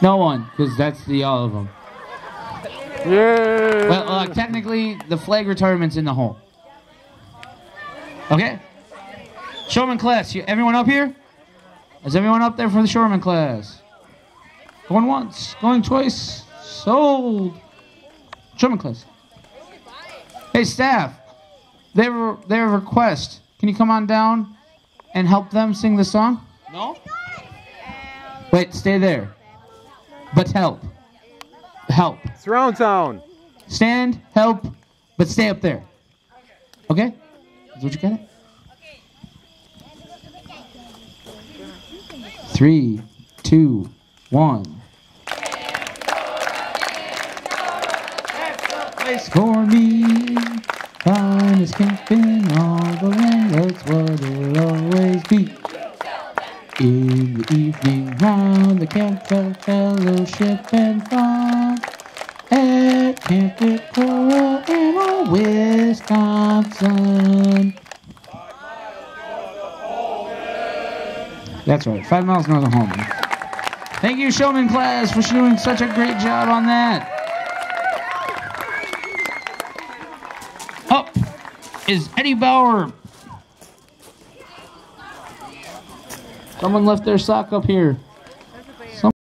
No one, because that's the all of them. Yeah. Well, uh, technically, the flag retirement's in the home. Okay? Showman class. You, everyone up here? Is everyone up there for the showman class? Going once, going twice. Sold. Showman class. Hey, staff. They have, a, they have a request. Can you come on down and help them sing the song? No? Wait, stay there. But help. Help. Surround sound. Stand, help, but stay up there. Okay? Is what you got? Three, two, one. Place for me. Finest camp in all In the evening, round the campfire, fellowship and fun at Camp Decorah in old Wisconsin. That's right, five miles north of Holmen. Thank you, showman class, for doing such a great job on that. Up is Eddie Bauer. Someone left their sock up here.